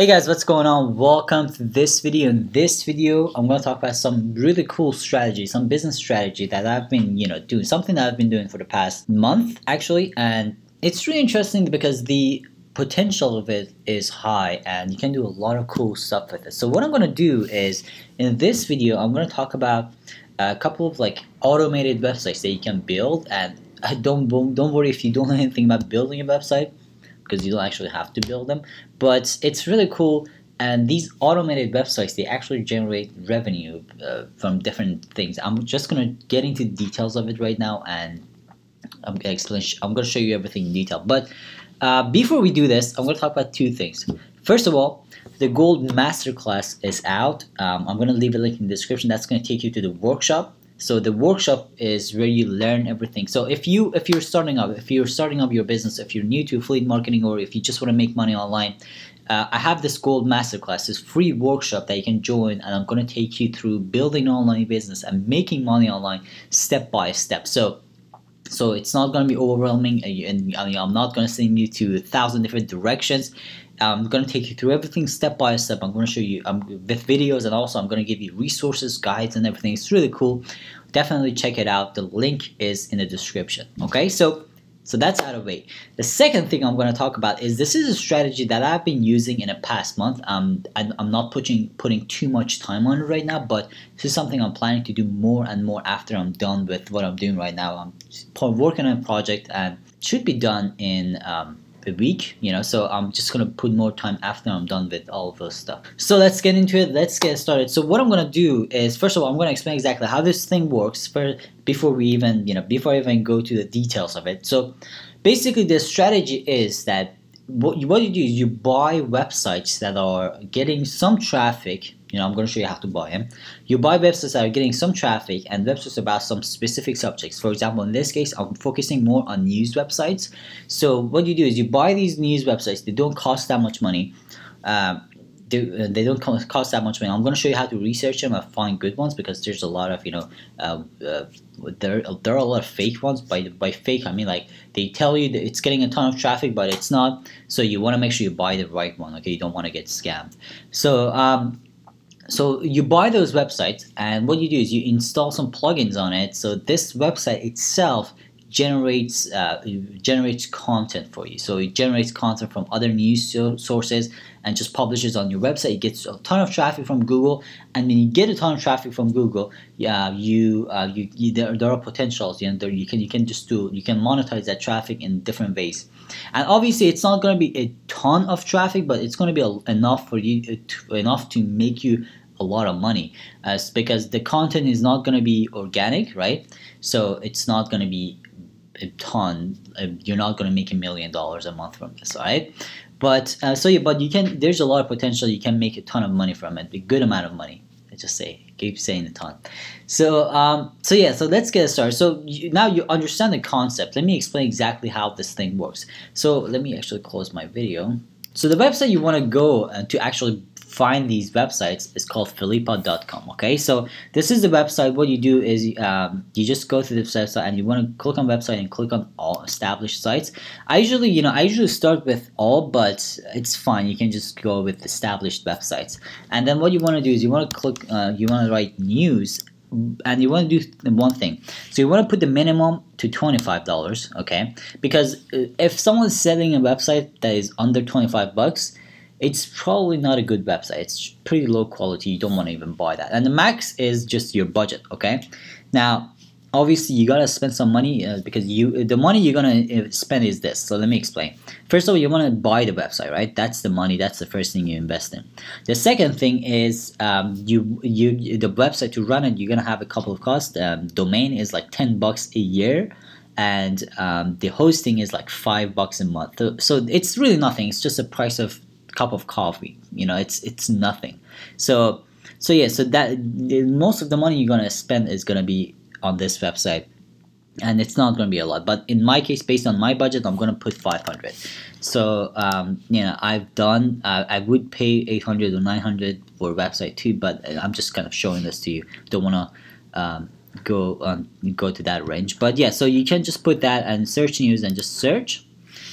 Hey guys, what's going on? Welcome to this video. In this video, I'm going to talk about some really cool strategy, some business strategy that I've been, you know, doing, something that I've been doing for the past month actually, and it's really interesting because the potential of it is high and you can do a lot of cool stuff with it. So what I'm going to do is in this video, I'm going to talk about a couple of like automated websites that you can build and don't don't worry if you don't know anything about building a website because you don't actually have to build them. But it's really cool. And these automated websites, they actually generate revenue uh, from different things. I'm just gonna get into details of it right now, and I'm gonna explain. I'm gonna show you everything in detail. But uh, before we do this, I'm gonna talk about two things. First of all, the Gold Masterclass is out. Um, I'm gonna leave a link in the description. That's gonna take you to the workshop so the workshop is where you learn everything. So if you if you're starting up if you're starting up your business if you're new to affiliate marketing or if you just want to make money online uh, I have this gold masterclass this free workshop that you can join and I'm going to take you through building an online business and making money online step by step. So so it's not going to be overwhelming and, and I'm not going to send you to a thousand different directions I'm going to take you through everything step by step. I'm going to show you um, with videos and also I'm going to give you resources, guides, and everything. It's really cool. Definitely check it out. The link is in the description. Okay, so so that's out of the way. The second thing I'm going to talk about is this is a strategy that I've been using in a past month. Um, I'm not putting putting too much time on it right now, but this is something I'm planning to do more and more after I'm done with what I'm doing right now. I'm working on a project and should be done in um, a week you know so i'm just gonna put more time after i'm done with all of stuff. So let's get into it. Let's get started. So what i'm gonna do is first of all i'm gonna explain exactly how this thing works for before we even you know before i even go to the details of it. So basically the strategy is that what you, what you do is you buy websites that are getting some traffic you know, I'm going to show you how to buy them. You buy websites that are getting some traffic and websites about some specific subjects. For example, in this case, I'm focusing more on news websites. So what you do is you buy these news websites. They don't cost that much money. Um, they, uh, they don't cost that much money. I'm going to show you how to research them and find good ones because there's a lot of you know uh, uh, there there are a lot of fake ones. By by fake I mean like they tell you that it's getting a ton of traffic but it's not. So you want to make sure you buy the right one. Okay, you don't want to get scammed. So um, so you buy those websites and what you do is you install some plugins on it. So this website itself generates uh, generates content for you. So it generates content from other news sources and just publishes on your website. It gets a ton of traffic from Google. And when you get a ton of traffic from Google yeah you, uh, you, you there, there are potentials. You know there, you can you can just do you can monetize that traffic in different ways. And obviously it's not going to be a ton of traffic but it's going to be a, enough for you uh, to, enough to make you a lot of money uh, because the content is not going to be organic, right? So it's not going to be a ton. Uh, you're not going to make a million dollars a month from this, right? But uh, so yeah, but you can. There's a lot of potential. You can make a ton of money from it, a good amount of money. I just say keep saying a ton. So um, so yeah, so let's get started. So you, now you understand the concept. Let me explain exactly how this thing works. So let me actually close my video. So the website you want to go uh, to actually find these websites is called flippa.com okay? So this is the website. What you do is um, you just go to this website and you want to click on website and click on all established sites. I usually you know I usually start with all but it's fine. You can just go with established websites. And then what you want to do is you want to click uh, you want to write news and you want to do one thing. So you want to put the minimum to $25 okay? Because uh, if someone's selling a website that is under 25 bucks it's probably not a good website. It's pretty low quality. You don't want to even buy that. And the max is just your budget, okay? Now, obviously you gotta spend some money uh, because you the money you're gonna uh, spend is this. So let me explain. First of all, you want to buy the website, right? That's the money. That's the first thing you invest in. The second thing is um, you you the website to run it. You're gonna have a couple of costs. Um, domain is like ten bucks a year and um, the hosting is like five bucks a month. So it's really nothing. It's just a price of cup of coffee. You know, it's it's nothing. So so yeah, so that most of the money you're gonna spend is gonna be on this website, and it's not gonna be a lot. But in my case, based on my budget, I'm gonna put 500. So um, you know, I've done. Uh, I would pay 800 or 900 for website too, but I'm just kind of showing this to you. Don't wanna. Um, go um, go to that range but yeah so you can just put that and search news and just search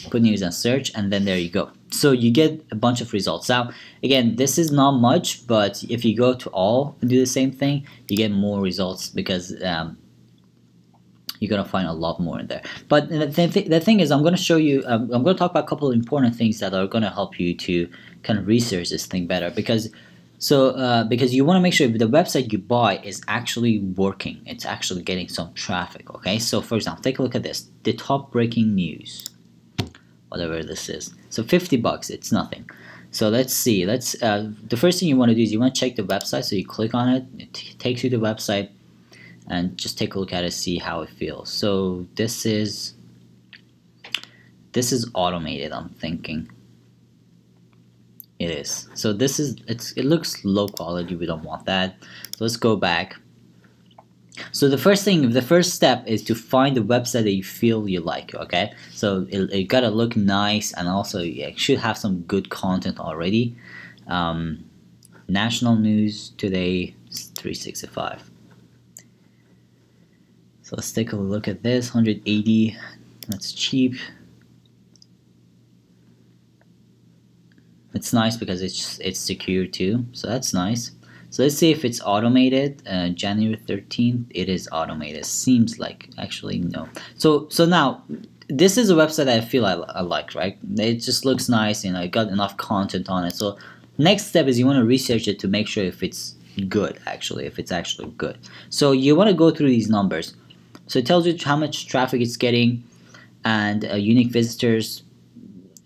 put news and search and then there you go. So you get a bunch of results. Now again this is not much but if you go to all and do the same thing you get more results because um, you're gonna find a lot more in there. But the, th the thing is I'm gonna show you um, I'm gonna talk about a couple of important things that are gonna help you to kind of research this thing better because so uh, because you want to make sure the website you buy is actually working. It's actually getting some traffic okay? So for example take a look at this the top breaking news whatever this is. So 50 bucks it's nothing. So let's see let's uh, the first thing you want to do is you want to check the website. So you click on it it takes you to the website and just take a look at it see how it feels. So this is this is automated I'm thinking. It is. So this is it's it looks low quality we don't want that. So let's go back so the first thing the first step is to find the website that you feel you like okay? So it, it gotta look nice and also it should have some good content already. Um, national news today 365 so let's take a look at this 180 that's cheap. It's nice because it's it's secure too so that's nice so let's see if it's automated uh, January 13th it is automated. Seems like actually no. So so now this is a website I feel I, I like right? It just looks nice and I got enough content on it. So next step is you want to research it to make sure if it's good actually if it's actually good. So you want to go through these numbers. So it tells you how much traffic it's getting and uh, unique visitors.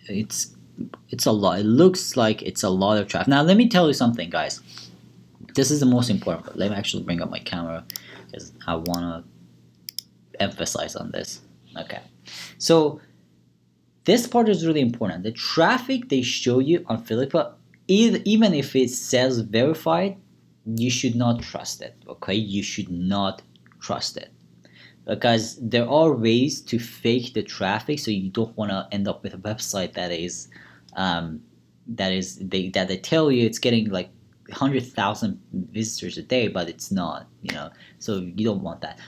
It's it's a lot. It looks like it's a lot of traffic. Now let me tell you something, guys. This is the most important. But let me actually bring up my camera because I want to emphasize on this. Okay, so this part is really important. The traffic they show you on Flippa, even if it says verified, you should not trust it. Okay, you should not trust it because there are ways to fake the traffic so you don't want to end up with a website that is um, that is they that they tell you it's getting like hundred thousand visitors a day, but it's not. You know, so you don't want that.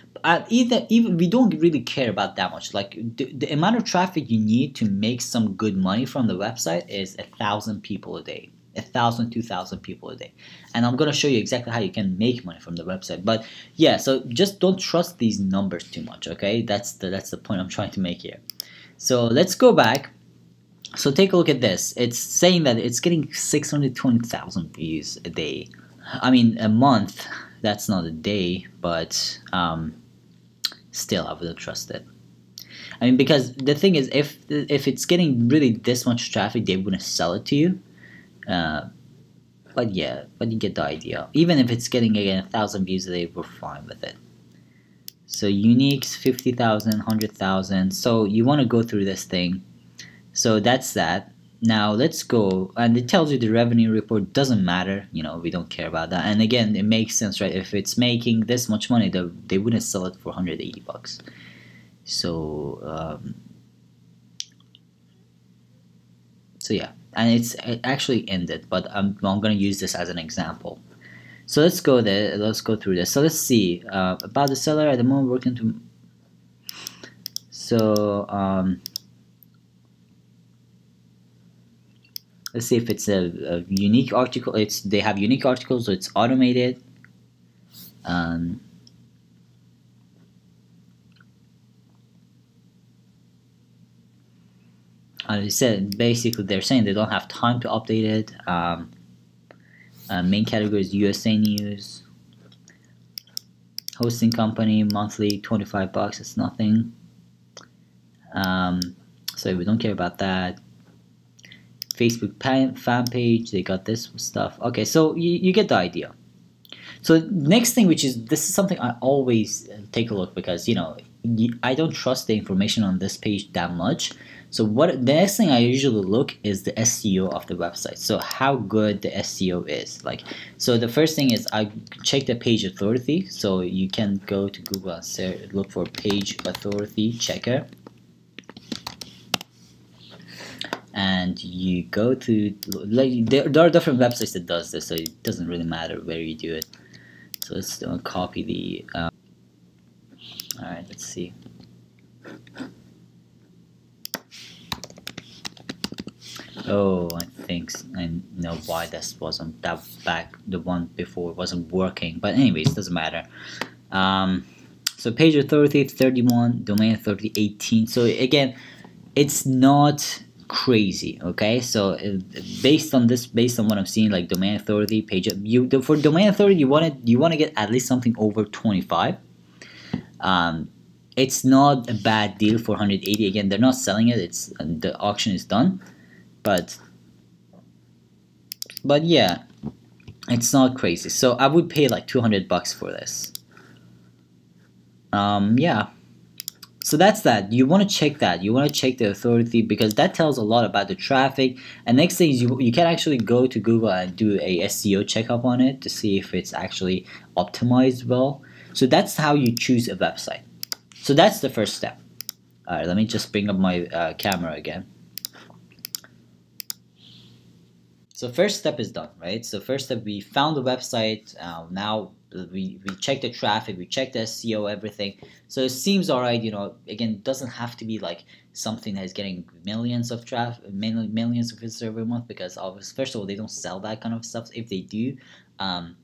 Either even we don't really care about that much. Like the, the amount of traffic you need to make some good money from the website is a thousand people a day a thousand, two thousand people a day. And I'm gonna show you exactly how you can make money from the website. But yeah, so just don't trust these numbers too much, okay? That's the that's the point I'm trying to make here. So let's go back so take a look at this. It's saying that it's getting 620,000 views a day. I mean, a month, that's not a day, but um, still, I wouldn't trust it. I mean, because the thing is, if if it's getting really this much traffic, they wouldn't sell it to you. Uh, but yeah, but you get the idea. Even if it's getting again a thousand views a day, we're fine with it. So uniques, 50,000, 100,000. So you want to go through this thing so that's that. Now let's go, and it tells you the revenue report doesn't matter. You know, we don't care about that. And again, it makes sense, right? If it's making this much money, they, they wouldn't sell it for 180 bucks. So, um, so yeah, and it's it actually ended, but I'm, I'm going to use this as an example. So let's go there. Let's go through this. So let's see uh, about the seller at the moment working to. So um, let's see if it's a, a, unique article. It's they have unique articles so it's automated. Um, as I said basically they're saying they don't have time to update it. Um, uh, main category is USA News. Hosting company monthly 25 bucks it's nothing. Um, so we don't care about that Facebook fan page. They got this stuff. Okay, so you, you get the idea. So next thing, which is this is something I always uh, take a look because you know I don't trust the information on this page that much. So what the next thing I usually look is the SEO of the website. So how good the SEO is. Like so the first thing is I check the page authority. So you can go to Google and look for page authority checker and you go to like there, there are different websites that does this so it doesn't really matter where you do it so let's uh, copy the um, alright let's see Oh, I think I know why this wasn't that back. The one before wasn't working. But anyways, doesn't matter. Um, so page authority 31, domain authority 18. So again, it's not crazy okay? So uh, based on this based on what i'm seeing like domain authority page up you for domain authority you want to you want to get at least something over 25 um it's not a bad deal for 180 again they're not selling it. It's the auction is done. But but yeah it's not crazy. So i would pay like 200 bucks for this. Um yeah so that's that. You want to check that. You want to check the authority because that tells a lot about the traffic. And next thing is you, you can actually go to Google and do a SEO checkup on it to see if it's actually optimized well. So that's how you choose a website. So that's the first step. All right, let me just bring up my uh, camera again. So first step is done, right? So first step, we found the website. Uh, now we, we check the traffic, we check the SEO, everything. So it seems all right, you know, again, doesn't have to be like something that is getting millions of traffic, millions of visitors every month because obviously, first of all, they don't sell that kind of stuff. If they do, um,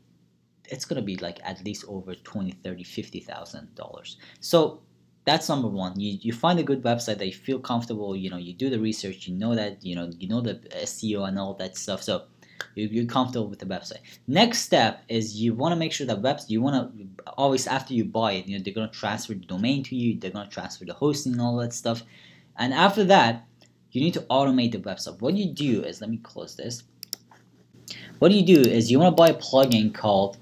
it's going to be like at least over 20, 30, 50,000 dollars. So that's number one. You, you find a good website that you feel comfortable, you know, you do the research, you know that, you know, you know the SEO and all that stuff. So you're comfortable with the website. Next step is you want to make sure that website you want to always after you buy it, you know they're gonna transfer the domain to you, they're gonna transfer the hosting and all that stuff, and after that you need to automate the website. What you do is let me close this. What you do is you want to buy a plugin called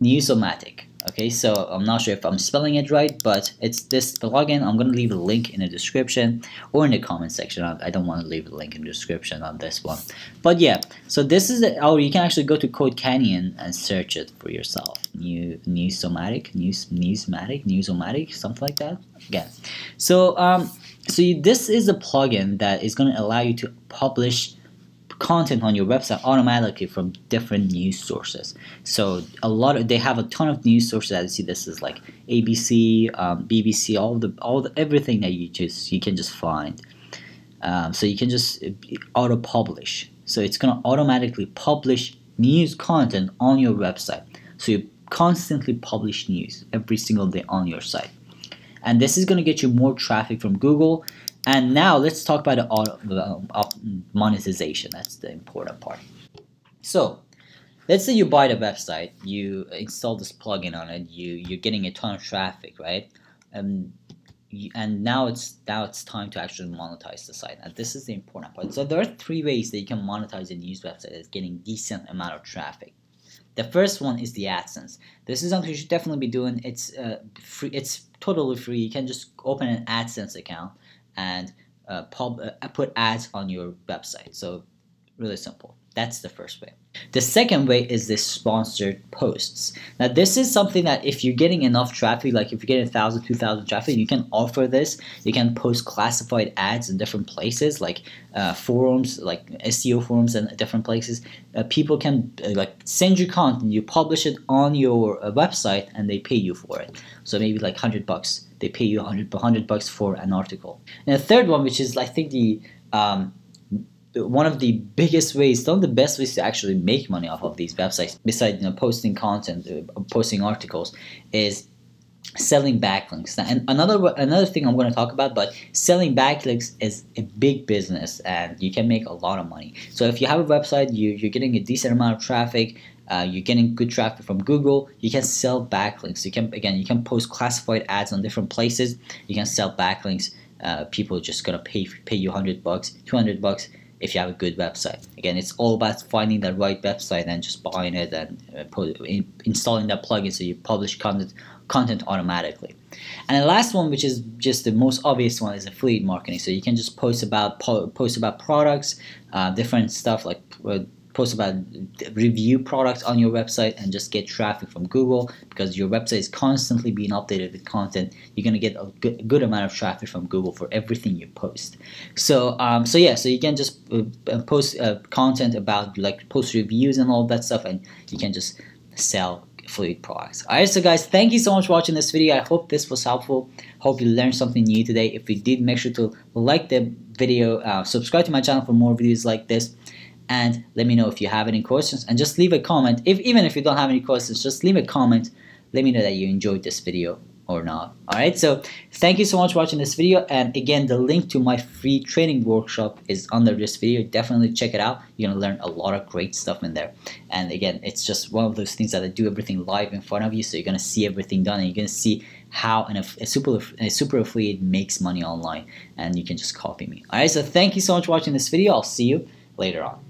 Newsomatic. Okay, so I'm not sure if I'm spelling it right, but it's this plugin. I'm going to leave a link in the description or in the comment section. I don't want to leave a link in the description on this one. But yeah, so this is, the, oh, you can actually go to Code Canyon and search it for yourself. New Newsomatic, News, Newsmatic, Newsomatic, something like that. Again, so um, so you, this is a plugin that is going to allow you to publish content on your website automatically from different news sources. So a lot of they have a ton of news sources. As you see, this is like ABC, um, BBC, all the all the, everything that you just you can just find. Um, so you can just uh, auto publish. So it's gonna automatically publish news content on your website. So you constantly publish news every single day on your site. And this is to get you more traffic from Google and now let's talk about the uh, monetization. That's the important part. So let's say you buy the website, you install this plugin on it, you you're getting a ton of traffic, right? And and now it's now it's time to actually monetize the site. And this is the important part. So there are three ways that you can monetize a news website that's getting decent amount of traffic. The first one is the AdSense. This is something you should definitely be doing. It's uh, free. It's totally free. You can just open an AdSense account and uh, pub, uh, put ads on your website. So really simple. That's the first way. The second way is this sponsored posts. Now this is something that if you're getting enough traffic, like if you're getting 1,000, 2,000 traffic, you can offer this. You can post classified ads in different places like uh, forums, like SEO forums and different places. Uh, people can uh, like send you content, you publish it on your uh, website and they pay you for it. So maybe like 100 bucks. They pay you 100, 100 bucks for an article. And the third one, which is I think the um, one of the biggest ways, one of the best ways to actually make money off of these websites, besides you know posting content, uh, posting articles, is selling backlinks. And another another thing I'm going to talk about, but selling backlinks is a big business, and you can make a lot of money. So if you have a website, you you're getting a decent amount of traffic. Uh, you're getting good traffic from Google. You can sell backlinks. You can again, you can post classified ads on different places. You can sell backlinks. Uh, people are just gonna pay pay you hundred bucks, two hundred bucks if you have a good website. Again, it's all about finding the right website and just buying it and uh, in, installing that plugin so you publish content content automatically. And the last one, which is just the most obvious one, is affiliate marketing. So you can just post about po post about products, uh, different stuff like uh, post about review products on your website and just get traffic from Google because your website is constantly being updated with content. You're gonna get a good, good amount of traffic from Google for everything you post. So um, so yeah, so you can just uh, uh, post uh, content about like post reviews and all that stuff, and you can just sell affiliate products. Alright, so guys, thank you so much for watching this video. I hope this was helpful. Hope you learned something new today. If you did, make sure to like the video, uh, subscribe to my channel for more videos like this, and let me know if you have any questions. And just leave a comment. If even if you don't have any questions, just leave a comment. Let me know that you enjoyed this video or not. Alright, so thank you so much for watching this video. And again, the link to my free training workshop is under this video. Definitely check it out. You're gonna learn a lot of great stuff in there. And again, it's just one of those things that I do everything live in front of you. So you're gonna see everything done and you're gonna see how an, a super a super affiliate makes money online and you can just copy me. Alright, so thank you so much for watching this video. I'll see you later on.